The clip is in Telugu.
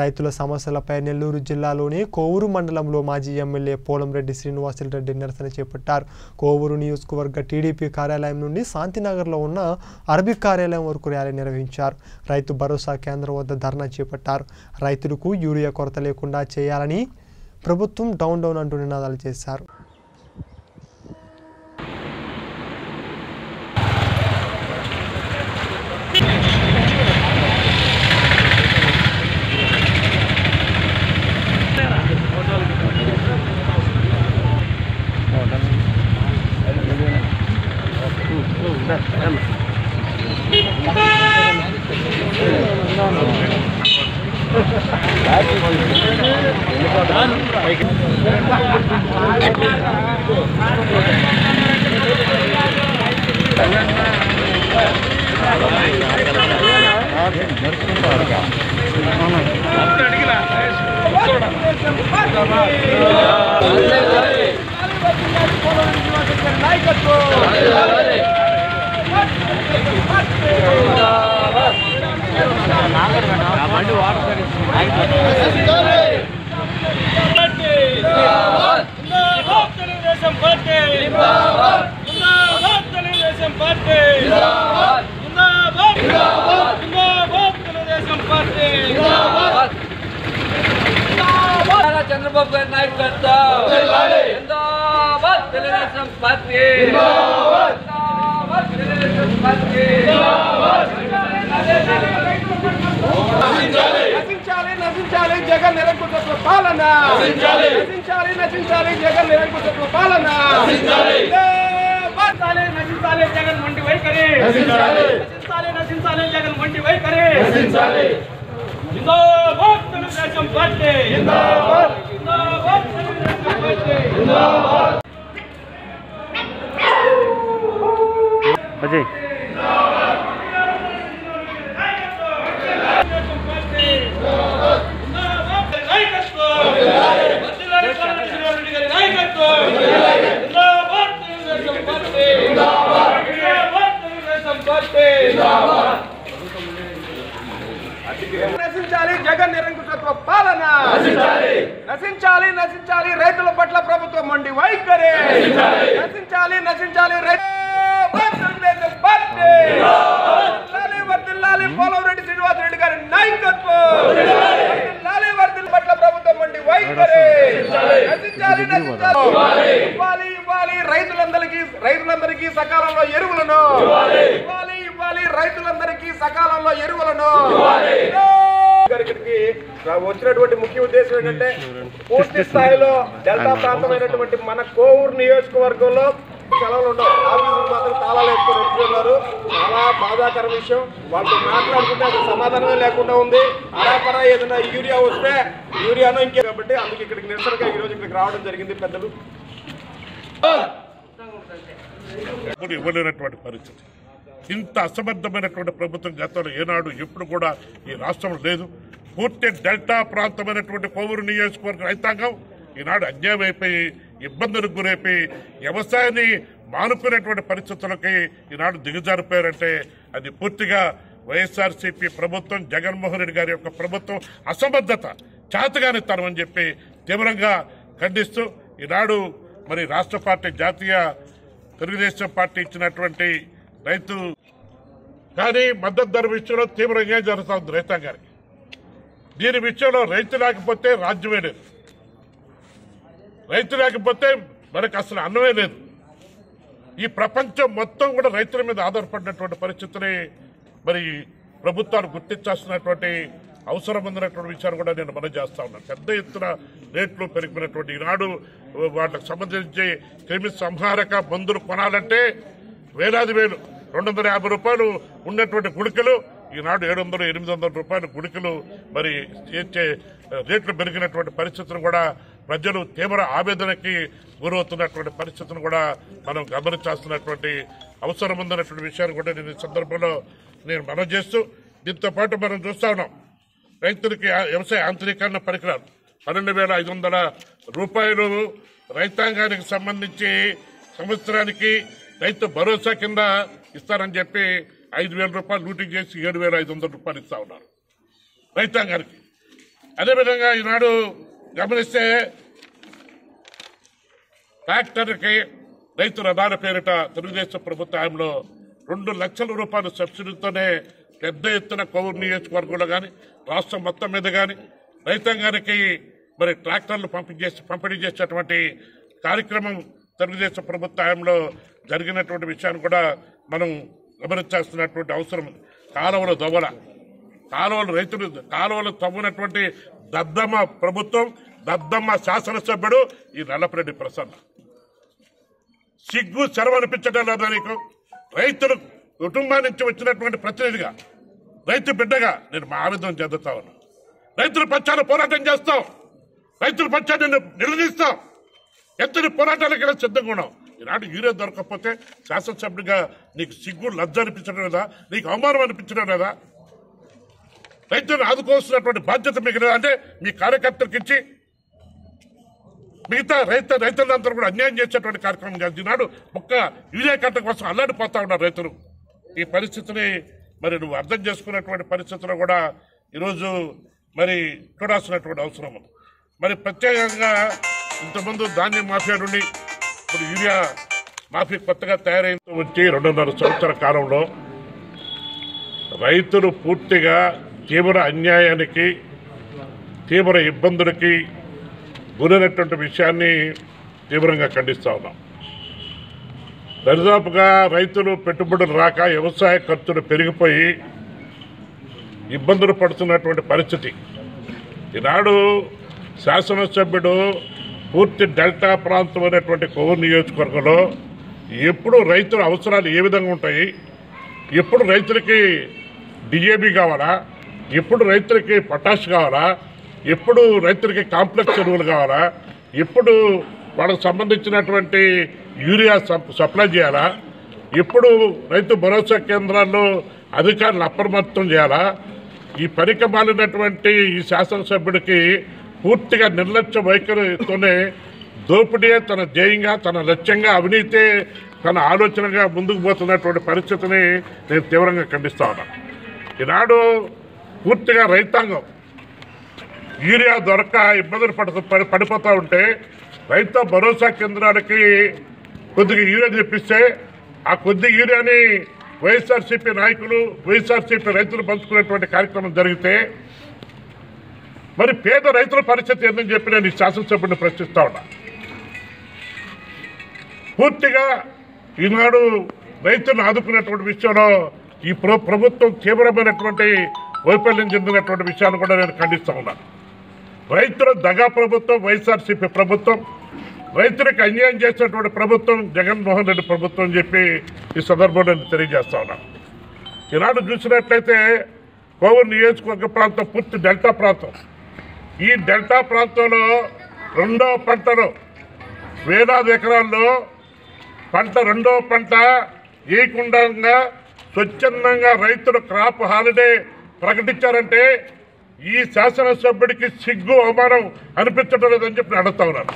రైతుల సమస్యలపై నెల్లూరు జిల్లాలోని కోవూరు మండలంలో మాజీ ఎమ్మెల్యే పోలంరెడ్డి శ్రీనివాసులరెడ్డి నిరసన చేపట్టారు. కోవూరు నియోజకవర్గ టీడీపీ కార్యాలయం నుండి శాంతినగర్లో ఉన్న అరబిక్ కార్యాలయం వరకు ర్యాలీ నిర్వహించారు. రైతు భరోసా కేంద్రం వద్ద ధర్నా చేపట్టారు. రైతులకు యూరియా కొరత లేకుండా చేయాలని ప్రభుత్వం డౌన్ డౌన్ అంటూ నినాదాలు చేశారు. నాగర్ మేడం బండి జిందాబాద్ తెలుగుదేశం పార్టీ జిందాబాద్ జిందాబాద్ తెలుగుదేశం పార్టీ నారా చంద్రబాబు గారి నాయకత్వం జిందాబాద్ తెలుగుదేశం పార్టీ జిందాబాద్ తెలుగుదేశం పార్టీ నశించాలి నశించాలి జగన్ నిరంకుశత్వ పాలన నశించాలి నశించాలి నశించాలి జగన్ నిరంకుశత్వ పాలన నశించాలి నశించాలి జగన్ మొండి వైఖరి నశించాలి నశించాలి నశించాలి జగన్ మొండి వైఖరి నశించాలి జిందాబాద్ తెలుగుదేశం పార్టీ జిందాబాద్ జిందాబాద్ తెలుగుదేశం పార్టీ జిందాబాద్ అజయ్ నశించాలి జగన్ నిరంకుశత్వ పాలన. నశించాలి. నశించాలి రైతుల పట్ల ప్రభుత్వం మండి వైఖరి. నశించాలి. నశించాలి రైతు పోలవరెడ్డి శ్రీనివాసరెడ్డి గారి నాయకత్వం. పట్ల ప్రభుత్వం వైఖరి. నశించాలి నశించాలి. ఇవ్వాలి. ఇవ్వాలి రైతులందరికీ రైతులందరికీ సకాలంలో ఎరువులను. రైతులందరికీ సకాలంలో ఎరువులను వచ్చినటువంటి ముఖ్య ఉద్దేశం ఏంటంటే పూర్తి స్థాయిలో డెల్టా ప్రాంతమైనటువంటి మన కోవూరు నియోజకవర్గంలో సెలవులు ఉండవు. ఆఫీసులు మాత్రం తాళాలు వేసుకొని వెళ్తున్నారు చాలా బాధాకర విషయం. వాళ్ళతో మాట్లాడుకుంటే అసలు సమాధానమే లేకుండా ఉంది. అరాపరా ఏదైనా యూరియా వస్తే యూరియానో ఇంకే కాబట్టి అందుకే ఇక్కడికి నిరసనగా ఈ రోజు ఇక్కడికి రావడం జరిగింది పెద్దలు. ఇవ్వలేనటువంటి పరిస్థితి. ఇంత అసమర్థమైనటువంటి ప్రభుత్వం గతంలో ఏనాడు ఎప్పుడు కూడా ఈ రాష్ట్రంలో లేదు. పూర్తి డెల్టా ప్రాంతమైనటువంటి కోవూరు నియోజకవర్గ రైతాంగం ఈనాడు అన్యాయం అయిపోయి ఇబ్బందులకు గురైపోయి వ్యవసాయాన్ని మానుకునేటువంటి పరిస్థితులకి ఈనాడు దిగజారిపోయారంటే అది పూర్తిగా వైఎస్ఆర్సీపీ ప్రభుత్వం జగన్మోహన్ రెడ్డి గారి యొక్క ప్రభుత్వం అసమర్థత చేతగానితనం అని చెప్పి తీవ్రంగా ఖండిస్తూ ఈనాడు మరి రాష్ట్ర పార్టీ జాతీయ తెలుగుదేశం పార్టీ ఇచ్చినటువంటి రైతు. కానీ మద్దతు ధర విషయంలో తీవ్రంగా జరుగుతూ ఉంది రైతాంగానికి దీని విషయంలో రైతు లేకపోతే రాజ్యమే లేదు. రైతు లేకపోతే మనకు అసలు అన్నమే లేదు. ఈ ప్రపంచం మొత్తం కూడా రైతుల మీద ఆధారపడినటువంటి పరిస్థితిని మరి ప్రభుత్వాలు గుర్తించాల్సినటువంటి అవసరం ఉందన్నటువంటి విషయాన్ని కూడా నేను మనం చేస్తా ఉన్నాను. పెద్ద ఎత్తున రేట్లు పెరిగిపోయినటువంటి ఈనాడు వాటికి సంబంధించి క్రిమి సంహారక మందులు కొనాలంటే వేలాది వేలు. రెండు వందల యాభై రూపాయలు ఉన్నటువంటి గుడికలు ఈనాడు ఏడు వందలు ఎనిమిది వందల రూపాయల గుడికలు మరి చేర్చే రేట్లు పెరిగినటువంటి పరిస్థితులు కూడా ప్రజలు తీవ్ర ఆవేదనకి గురవుతున్నటువంటి పరిస్థితిని కూడా మనం గమనించాల్సినటువంటి అవసరం ఉందన్నటువంటి విషయాన్ని కూడా నేను ఈ సందర్భంలో నేను మనం చేస్తూ దీంతో పాటు మనం చూస్తా ఉన్నాం. రైతులకి వ్యవసాయ యాంత్రీకరణ పరికరాలు. పన్నెండు వేల ఐదు వందల రూపాయలు రైతాంగానికి సంబంధించి సంవత్సరానికి రైతు భరోసా కింద ఇస్తారని చెప్పి ఐదు వేల రూపాయలు లూటింగ్ చేసి ఏడు వేల ఐదు వందల రూపాయలు ఇస్తా ఉన్నారు. రైతాంగానికి. అదేవిధంగా ఈనాడు గమనిస్తే ట్రాక్టర్కి రైతు రథాల పేరిట తెలుగుదేశం ప్రభుత్వంలో రెండు లక్షల రూపాయల సబ్సిడీతోనే పెద్ద ఎత్తున కోవూరు నియోజకవర్గంలో కానీ రాష్ట్రం మొత్తం మీద కానీ రైతాంగానికి మరి ట్రాక్టర్లు పంపిణీ చేసి పంపిణీ చేసేటువంటి కార్యక్రమం తెలుగుదేశం ప్రభుత్వంలో జరిగినటువంటి విషయాన్ని కూడా మనం గమనించాల్సినటువంటి అవసరం ఉంది. కాలువల దొవల కాలువలు రైతులు కాలువలు తవ్వినటువంటి దద్దమ్మ ప్రభుత్వం దద్దమ్మ శాసనసభ్యుడు ఈ నల్లపరెడ్డి ప్రసన్న. సిగ్గు శరం అనిపించడం లేదా నీకు? రైతులు కుటుంబం నుంచి వచ్చినటువంటి ప్రతినిధిగా రైతు బిడ్డగా నేను మా ఆవేదన చెందుతా ఉన్నా. రైతుల పక్షాన పోరాటం చేస్తాం. రైతుల పక్షాన్ని నిన్ను నిలదీస్తాం. ఎంతటి పోరాటాలకు సిద్ధంగా ఉన్నాం ఈనాడు యూరియా దొరకకపోతే శాసనసభ్యుడిగా నీకు సిగ్గు లజ్జ అనిపించడం లేదా? నీకు అవమానం అనిపించడం లేదా? రైతులను ఆదుకోవాల్సినటువంటి బాధ్యత మీకు లేదా? అంటే మీ కార్యకర్తలకు ఇచ్చి మిగతా రైతు రైతులందరూ కూడా అన్యాయం చేసేటువంటి కార్యక్రమం కాదు. ఈనాడు ఒక్క యూరియా కట్ట కోసం అల్లాడిపోతా ఉన్నారు రైతులు. ఈ పరిస్థితిని మరి నువ్వు అర్థం చేసుకున్నటువంటి పరిస్థితిలో కూడా ఈరోజు మరి చూడాల్సినటువంటి అవసరం మరి ప్రత్యేకంగా ఇంతకుముందు ధాన్యం మాఫియా నుండి ఇప్పుడు యూరియా మాఫీ కొత్తగా తయారైన వచ్చి రెండున్నర సంవత్సర కాలంలో రైతులు పూర్తిగా తీవ్ర అన్యాయానికి తీవ్ర ఇబ్బందులకి గురైనటువంటి విషయాన్ని తీవ్రంగా ఖండిస్తూ ఉన్నాం. దరిదాపుగా రైతులు పెట్టుబడులు రాక వ్యవసాయ ఖర్చులు పెరిగిపోయి ఇబ్బందులు పడుతున్నటువంటి పరిస్థితి. ఈనాడు శాసనసభ్యుడు పూర్తి డెల్టా ప్రాంతం అనేటువంటి కొవ్వూరు నియోజకవర్గంలో ఎప్పుడు రైతుల అవసరాలు ఏ విధంగా ఉంటాయి? ఎప్పుడు రైతులకి డిఏబి కావాలా? ఎప్పుడు రైతులకి పొటాష్ కావాలా? ఎప్పుడు రైతులకి కాంప్లెక్స్ ఎరువులు కావాలా? ఎప్పుడు వాళ్ళకి సంబంధించినటువంటి యూరియా సప్- సప్లై చేయాలా? ఎప్పుడు రైతు భరోసా కేంద్రాల్లో అధికారులు అప్రమత్తం చేయాలా? ఈ పనికి మాలినటువంటి ఈ శాసనసభ్యుడికి పూర్తిగా నిర్లక్ష్య వైఖరితోనే దోపిడీయే తన ధ్యేయంగా తన లక్ష్యంగా అవినీతే తన ఆలోచనగా ముందుకు పోతున్నటువంటి పరిస్థితిని నేను తీవ్రంగా ఖండిస్తా ఉన్నాను ఈనాడు పూర్తిగా రైతాంగం యూరియా దొరక ఇబ్బందులు పడుతూ పడిపోతూ ఉంటే రైతు భరోసా కేంద్రాలకి కొద్దిగా యూరియా తెప్పిస్తే ఆ కొద్ది యూరియాని వైఎస్ఆర్సీపీ నాయకులు వైఎస్ఆర్సీపీ రైతులు పంచుకునేటువంటి కార్యక్రమం జరిగితే మరి పేద రైతుల పరిస్థితి ఏందని చెప్పి నేను ఈ శాసనసభ్యుడిని ప్రశ్నిస్తా ఉన్నా. పూర్తిగా ఈనాడు రైతులను ఆదుకునేటువంటి విషయంలో ఈ ప్రభుత్వం తీవ్రమైనటువంటి వైఫల్యం చెందినటువంటి విషయాన్ని కూడా నేను ఖండిస్తా ఉన్నాను రైతుల దగా ప్రభుత్వం వైఎస్ఆర్సీపీ ప్రభుత్వం రైతులకు అన్యాయం చేసినటువంటి ప్రభుత్వం జగన్మోహన్ రెడ్డి ప్రభుత్వం అని చెప్పి ఈ సందర్భంలో నేను తెలియజేస్తా ఉన్నాను ఈనాడు చూసినట్లయితే కోవూరు నియోజకవర్గ ప్రాంతం పూర్తి డెల్టా ప్రాంతం. ఈ డెల్టా ప్రాంతంలో రెండో పంటను వేలాది ఎకరాల్లో పంట రెండో పంట వేయకుండా స్వచ్ఛందంగా రైతులు క్రాప్ హాలిడే ప్రకటించారంటే ఈ శాసనసభ్యుడికి సిగ్గు అవమానం అనిపించడం లేదని చెప్పి నేను అడుగుతా ఉన్నాను.